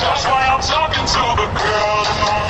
That's why I'm talking to the girl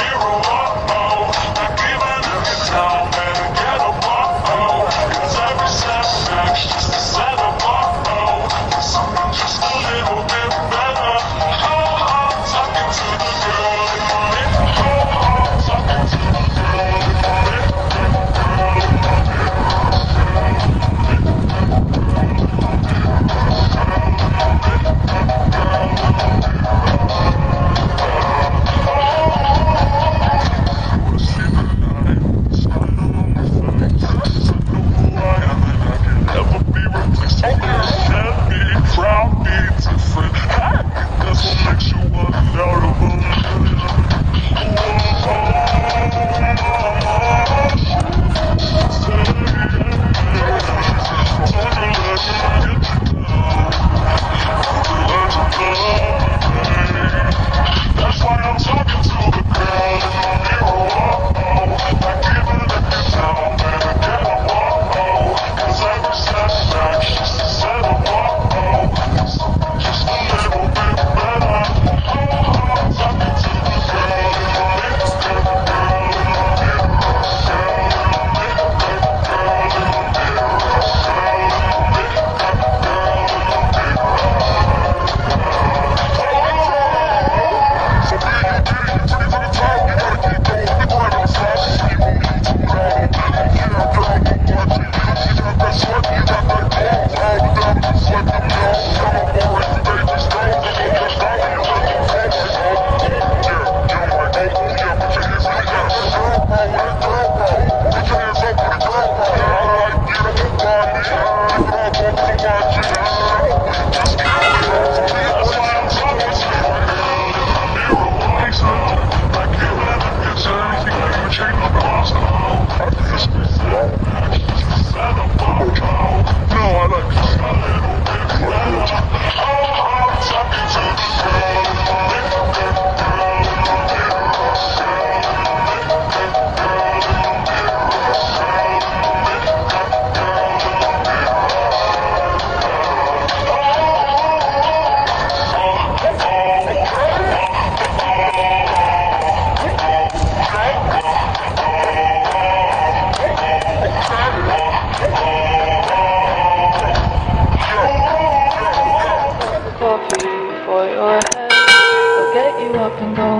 off for your head. I'll get you up and going.